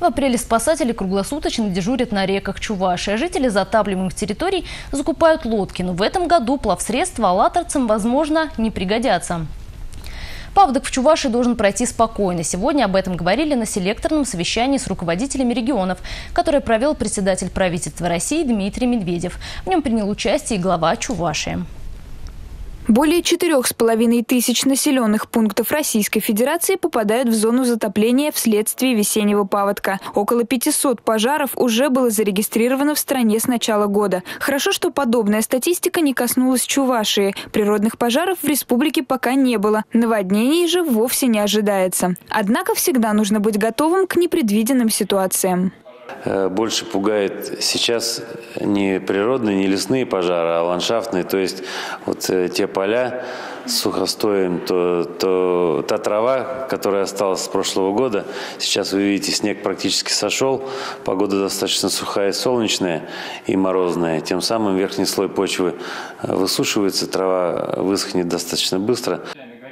В апреле спасатели круглосуточно дежурят на реках Чуваши. Жители затапливаемых территорий закупают лодки. Но в этом году плавсредства алаторцам, возможно, не пригодятся. Паводок в Чувашии должен пройти спокойно. Сегодня об этом говорили на селекторном совещании с руководителями регионов, которое провел председатель правительства России Дмитрий Медведев. В нем принял участие и глава Чувашии. Более четырех с половиной тысяч населенных пунктов Российской Федерации попадают в зону затопления вследствие весеннего паводка. Около 500 пожаров уже было зарегистрировано в стране с начала года. Хорошо, что подобная статистика не коснулась Чувашии. Природных пожаров в республике пока не было. Наводнений же вовсе не ожидается. Однако всегда нужно быть готовым к непредвиденным ситуациям. Э, больше пугает сейчас не природные, не лесные пожары, а ландшафтные. То есть вот э, те поля с сухостоем, то, то та трава, которая осталась с прошлого года, сейчас вы видите, снег практически сошел, погода достаточно сухая, солнечная и морозная. Тем самым верхний слой почвы э, высушивается, трава высохнет достаточно быстро.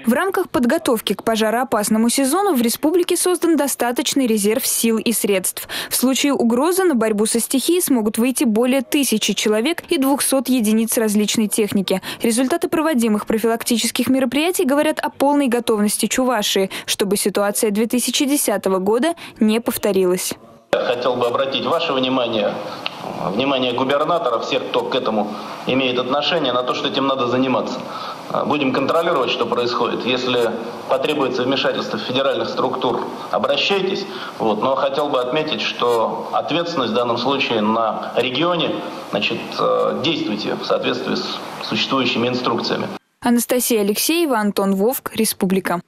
В рамках подготовки к пожароопасному сезону в республике создан достаточный резерв сил и средств. В случае угрозы на борьбу со стихией смогут выйти более тысячи человек и 200 единиц различной техники. Результаты проводимых профилактических мероприятий говорят о полной готовности Чувашии, чтобы ситуация 2010 года не повторилась. Хотел бы обратить ваше внимание, внимание губернаторов, всех, кто к этому имеет отношение, на то, что этим надо заниматься. А, будем контролировать, что происходит. Если потребуется вмешательство федеральных структур, обращайтесь. Вот. Но хотел бы отметить, что ответственность в данном случае на регионе. Значит, э, действуйте в соответствии с существующими инструкциями. Анастасия Алексеева, Антон Вовк, Республика.